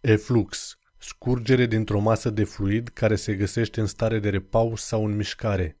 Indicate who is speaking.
Speaker 1: Eflux. Scurgere dintr-o masă de fluid care se găsește în stare de repaus sau în mișcare.